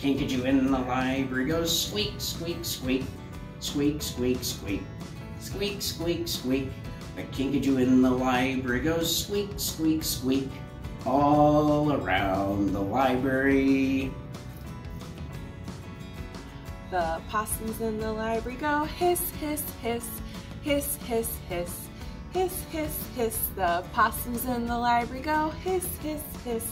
Can't get you in the library. Go squeak, squeak, squeak. Squeak, squeak, squeak. Squeak, squeak, squeak. I can't get you in the library. Go squeak, squeak, squeak. All around the library. The possums in the library go hiss, hiss, hiss. Hiss, hiss, hiss. Hiss, hiss, hiss. The possums in the library go hiss, hiss, hiss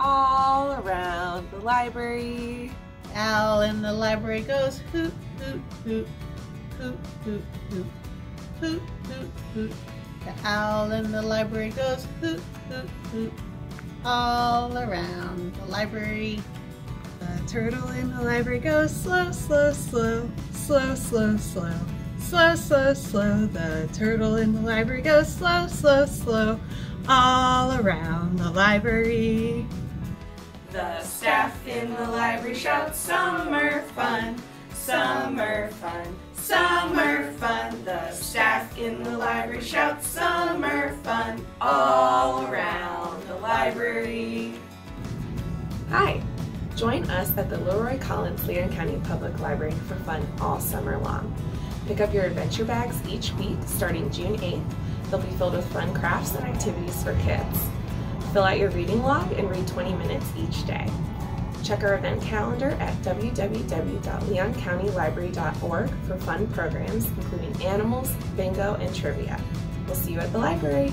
all around the library. Owl in the library goes hoot, hoot, hoot, hoot, hoot, hoot, hoot, hoot, hoot. The owl in the library goes hoot, hoot, hoot, all around the library. The turtle in the library goes slow, slow, slow, slow, slow, slow, slow, slow, slow. The turtle in the library goes slow, slow, slow, all around the library. The staff in the library shouts summer fun, summer fun, summer fun. The staff in the library shouts summer fun all around the library. Hi, join us at the LeRoy Collins Leon County Public Library for fun all summer long. Pick up your adventure bags each week starting June 8th. They'll be filled with fun crafts and activities for kids. Fill out your reading log and read 20 minutes each day. Check our event calendar at www.leoncountylibrary.org for fun programs including animals, bingo, and trivia. We'll see you at the library.